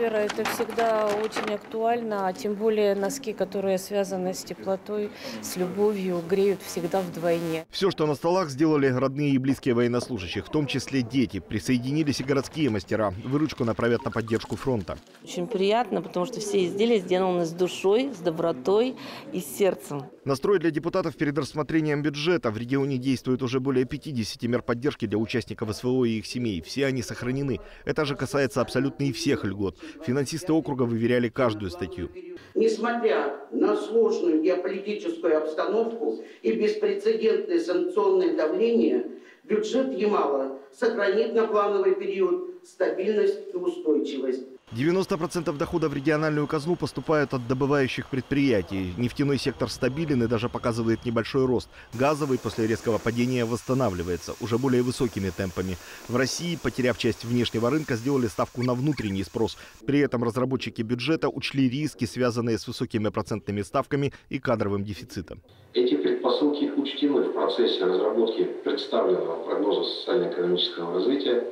Вера, это всегда очень актуально, а тем более носки, которые связаны с теплотой, с любовью, греют всегда вдвойне. Все, что на столах, сделали родные и близкие военнослужащих, в том числе дети. Присоединились и городские мастера. Выручку направят на поддержку фронта. Очень приятно, потому что все изделия сделаны с душой, с добротой и с сердцем. Настрой для депутатов перед рассмотрением бюджета. В регионе действует уже более 50 мер поддержки для участников СВО и их семей. Все они сохранены. Это же касается абсолютно и всех льгот. Финансисты округа выверяли каждую статью. Несмотря на сложную геополитическую обстановку и беспрецедентное санкционное давление, бюджет Ямала сохранит на плановый период стабильность и устойчивость. 90% доходов в региональную казну поступают от добывающих предприятий. Нефтяной сектор стабилен и даже показывает небольшой рост. Газовый после резкого падения восстанавливается уже более высокими темпами. В России, потеряв часть внешнего рынка, сделали ставку на внутренний спрос. При этом разработчики бюджета учли риски, связанные с высокими процентными ставками и кадровым дефицитом. Эти предпосылки учтены в процессе разработки представленного прогноза социально-экономического развития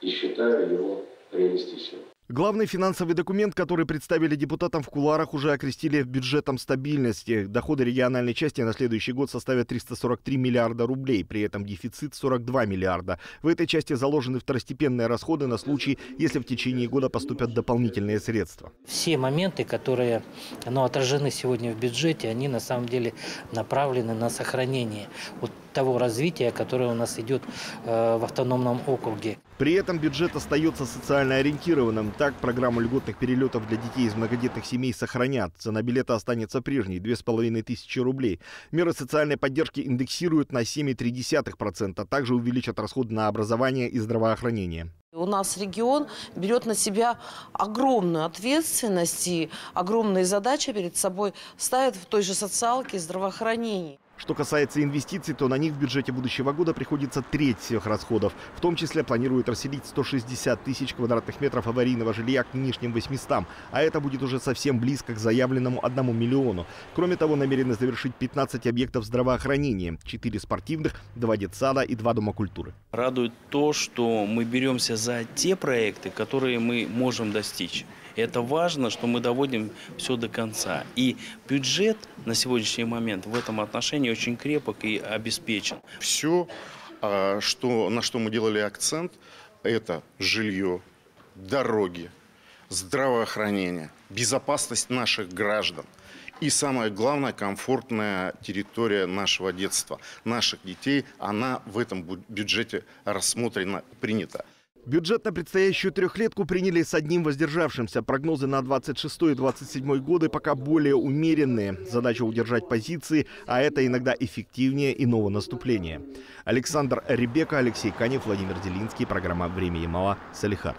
и считаю его реалистичным. Главный финансовый документ, который представили депутатам в куларах, уже окрестили бюджетом стабильности. Доходы региональной части на следующий год составят 343 миллиарда рублей, при этом дефицит 42 миллиарда. В этой части заложены второстепенные расходы на случай, если в течение года поступят дополнительные средства. Все моменты, которые ну, отражены сегодня в бюджете, они на самом деле направлены на сохранение вот того развития, которое у нас идет э, в автономном округе. При этом бюджет остается социально ориентированным. Так, программу льготных перелетов для детей из многодетных семей сохранят. Цена билета останется прежней – 2500 рублей. Меры социальной поддержки индексируют на 7,3%. Также увеличат расходы на образование и здравоохранение. У нас регион берет на себя огромную ответственность и огромные задачи перед собой ставит в той же социалке и здравоохранении. Что касается инвестиций, то на них в бюджете будущего года приходится треть всех расходов. В том числе планируют расселить 160 тысяч квадратных метров аварийного жилья к нынешним 800, а это будет уже совсем близко к заявленному 1 миллиону. Кроме того, намерены завершить 15 объектов здравоохранения, 4 спортивных, 2 детсада и 2 дома культуры. Радует то, что мы беремся за те проекты, которые мы можем достичь. Это важно, что мы доводим все до конца. И бюджет на сегодняшний момент в этом отношении очень крепок и обеспечен. Все, а, что, на что мы делали акцент, это жилье, дороги, здравоохранение, безопасность наших граждан. И самое главное, комфортная территория нашего детства, наших детей, она в этом бюджете рассмотрена, принята. Бюджет на предстоящую трехлетку приняли с одним воздержавшимся. Прогнозы на 26 и 27 годы пока более умеренные. Задача удержать позиции, а это иногда эффективнее иного наступления. Александр Ребека, Алексей Канев, Владимир Делинский. Программа «Время Ямала». Салихард.